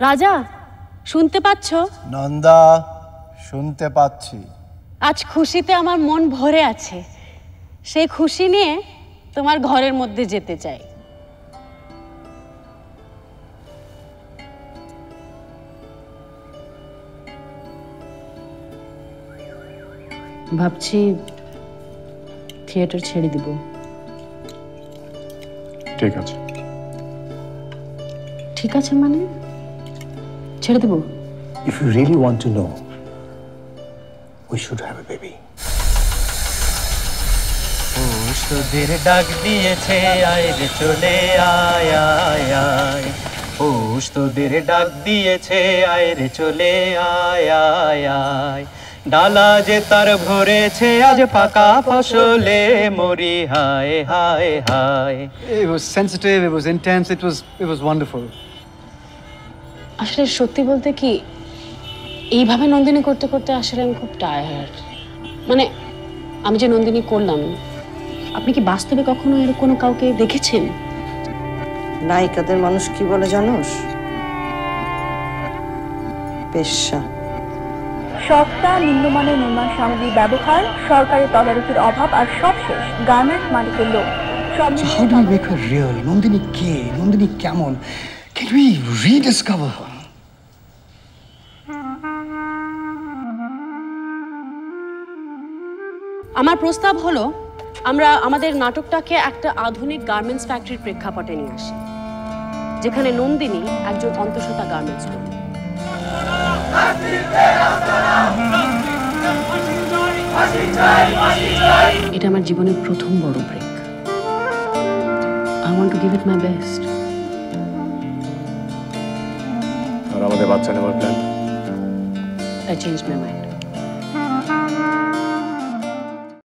রাজা শুনতে পাচ্ছ? নন্দা শুনতে পাচ্ছি। আজ খুশিতে আমার মন ভরে আছে। সেই খুশি নিয়ে তোমার ঘরের মধ্যে যেতে চাই। ভাবছি থিয়েটার ছেড়ে দিব। ঠিক আছে। ঠিক আছে মানে? ছেড়ে দেবো If you really want to know, we should have a baby. পুষ তোদের ডাক দিয়েছে আয় রে চলে আয় আয় আয় পুষ তোদের ডাক দিয়েছে আয় রে চলে আয় আয় আয় ডালা যে তার ভরেছে আজ পাকা ফসলে মরি হায় হায় হায় It was sensitive, it was intense, it was it was wonderful. আসলে সত্যি বলতে কি এইভাবে নন্দিনী করতে করতে আসলে আমি খুব টায়ার্ড মানে আমি যে নন্দিনী করলাম আপনি কি বাস্তবে কখনো এর কোনো কাউকে দেখেছেন? নায়িকাদের মানুষ কি বলে জানোস? পেশা। সস্তা নিম্নমানের নির্মাণ সামগ্রী ব্যবহার সরকারি তদারকির অভাব আর সবশেষ গার্মেন্টস মালিকের লোক সব do we make her Can we rediscover her? আমার প্রস্তাব হলো আমরা আমাদের নাটকটাকে একটা আধুনিক গার্মেন্টস ফ্যাক্টরির প্রেক্ষাপটে নিয়ে আসি যেখানে নন্দিনী একজন অন্তঃসত্ত্বা গার্মেন্টস কর্মী এটা আমার জীবনের প্রথম বড় break I want to give it my best আর আমাদের বাচ্চা নেওয়ার plan I change my mind